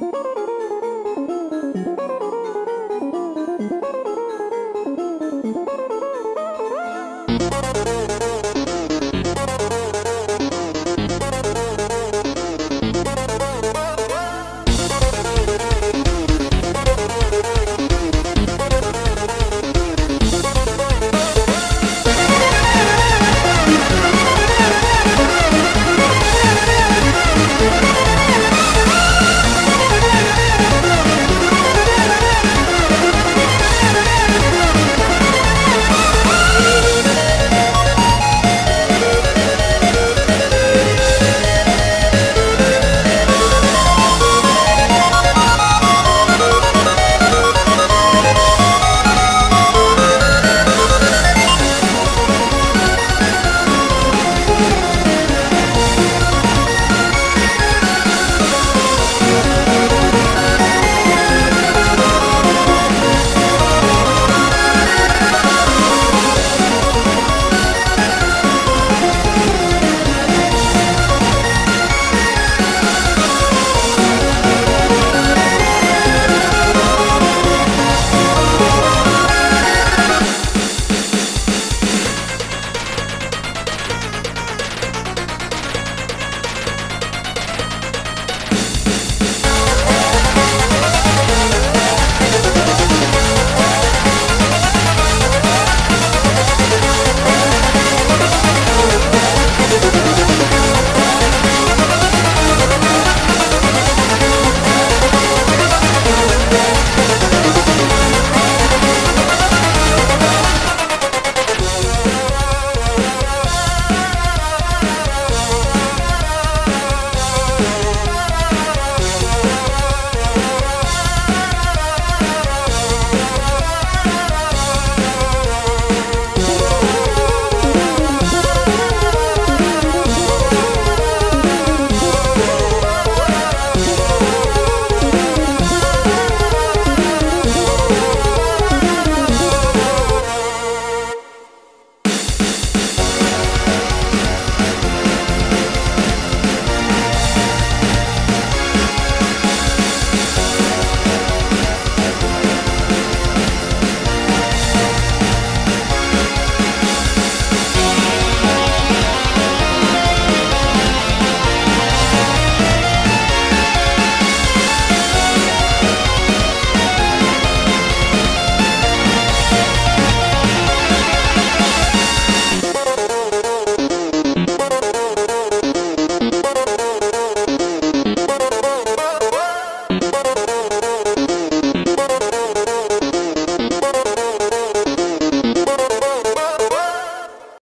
you.